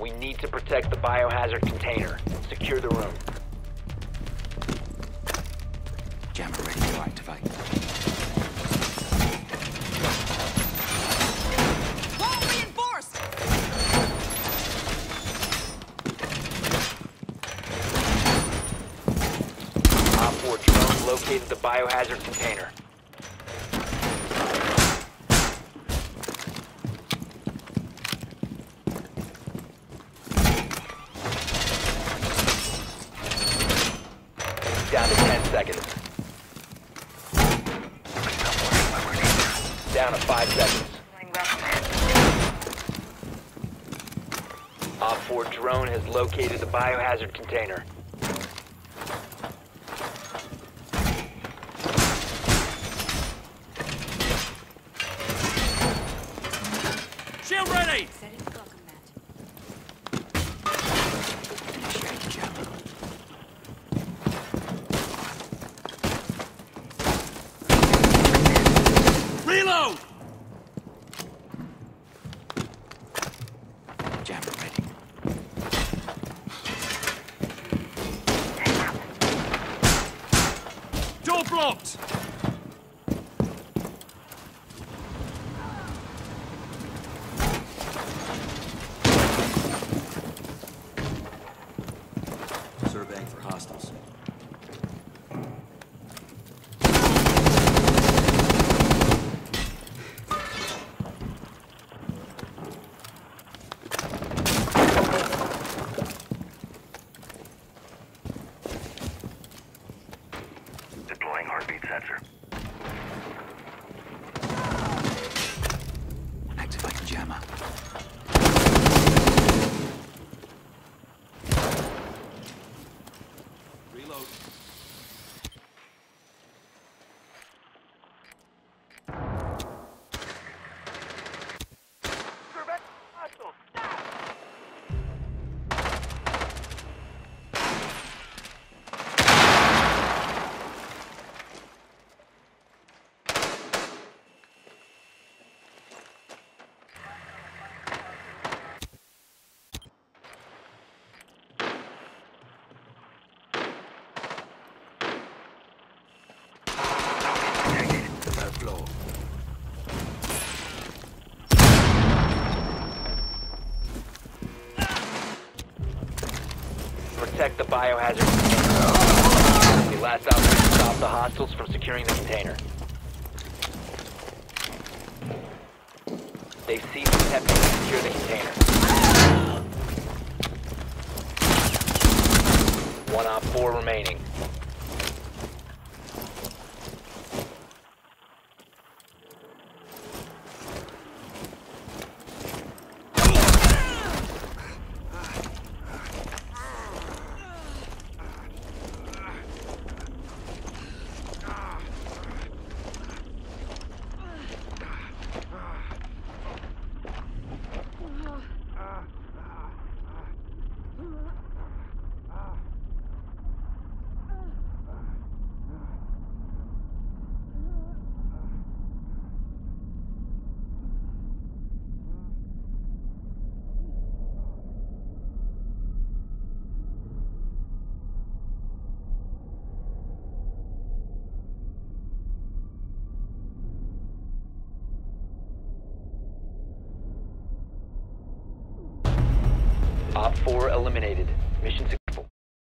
We need to protect the biohazard container. Secure the room. Jammer ready to activate. Wall reinforced! Op 4 drone located the biohazard container. Down to 10 seconds. Down to 5 seconds. Op 4 drone has located the biohazard container. Shield ready! Blocked! Surveying for hostiles. Deploying heartbeat sensor. Activate jammer. Reload. Protect the biohazard container. The last option to stop the hostiles from securing the container. They ceased attempting to secure the container. One op four remaining. 4 eliminated. Mission success.